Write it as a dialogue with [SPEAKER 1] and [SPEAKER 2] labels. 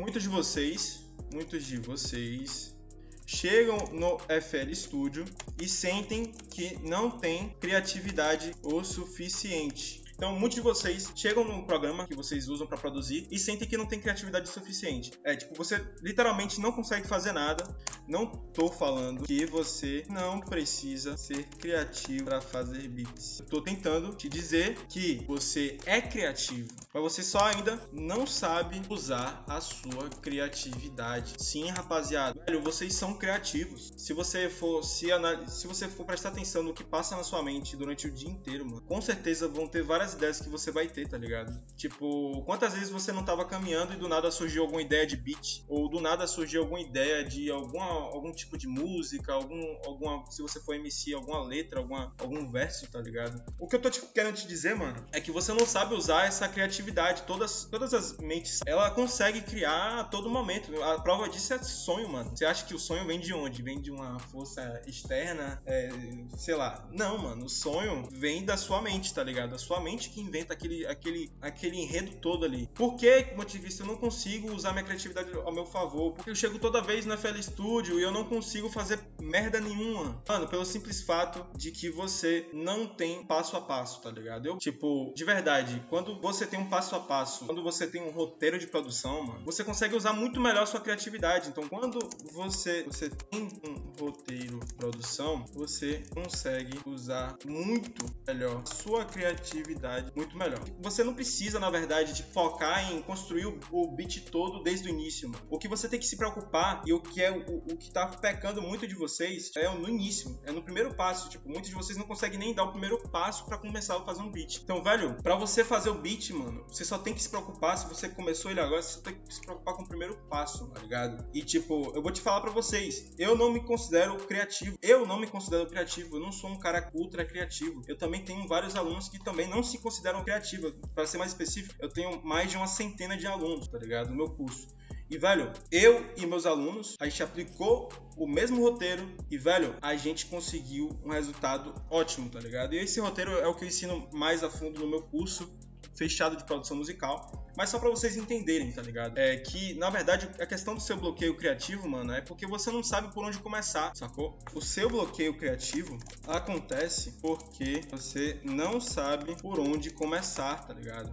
[SPEAKER 1] muitos de vocês, muitos de vocês chegam no FL Studio e sentem que não tem criatividade o suficiente. Então, muitos de vocês chegam num programa que vocês usam para produzir e sentem que não tem criatividade suficiente. É, tipo, você literalmente não consegue fazer nada. Não tô falando que você não precisa ser criativo para fazer beats. Eu tô tentando te dizer que você é criativo, mas você só ainda não sabe usar a sua criatividade. Sim, rapaziada, velho, vocês são criativos. Se você for se, se você for prestar atenção no que passa na sua mente durante o dia inteiro, mano, com certeza vão ter várias ideias que você vai ter, tá ligado? Tipo, quantas vezes você não tava caminhando e do nada surgiu alguma ideia de beat? Ou do nada surgiu alguma ideia de alguma, algum tipo de música, algum, alguma, se você for MC, alguma letra, alguma, algum verso, tá ligado? O que eu tô te, querendo te dizer, mano, é que você não sabe usar essa criatividade. Todas, todas as mentes, ela consegue criar a todo momento. A prova disso é sonho, mano. Você acha que o sonho vem de onde? Vem de uma força externa? É, sei lá. Não, mano. O sonho vem da sua mente, tá ligado? A sua mente que inventa aquele, aquele, aquele enredo todo ali. Por que, motivista, eu não consigo usar minha criatividade ao meu favor? Porque eu chego toda vez na FL Studio e eu não consigo fazer merda nenhuma. Mano, pelo simples fato de que você não tem passo a passo, tá ligado? Eu, tipo, de verdade, quando você tem um passo a passo, quando você tem um roteiro de produção, mano, você consegue usar muito melhor sua criatividade. Então, quando você, você tem um roteiro produção, você consegue usar muito melhor sua criatividade muito melhor. Você não precisa, na verdade, de focar em construir o, beat todo desde o início. Mano. O que você tem que se preocupar e o que é o, o que tá pecando muito de vocês é no início, é no primeiro passo. Tipo, muitos de vocês não conseguem nem dar o primeiro passo para começar a fazer um beat. Então, velho, para você fazer o beat, mano, você só tem que se preocupar. Se você começou ele agora, você só tem que se preocupar com o primeiro passo, tá ligado? E tipo, eu vou te falar para vocês, eu não me considero criativo. Eu não me considero criativo. Eu não sou um cara ultra criativo. Eu também tenho vários alunos que também não se consideram criativas. Para ser mais específico, eu tenho mais de uma centena de alunos, tá ligado? No meu curso. E, velho, eu e meus alunos, a gente aplicou o mesmo roteiro e, velho, a gente conseguiu um resultado ótimo, tá ligado? E esse roteiro é o que eu ensino mais a fundo no meu curso fechado de produção musical. Mas só para vocês entenderem, tá ligado? É que, na verdade, a questão do seu bloqueio criativo, mano, é porque você não sabe por onde começar, sacou? O seu bloqueio criativo acontece porque você não sabe por onde começar, tá ligado?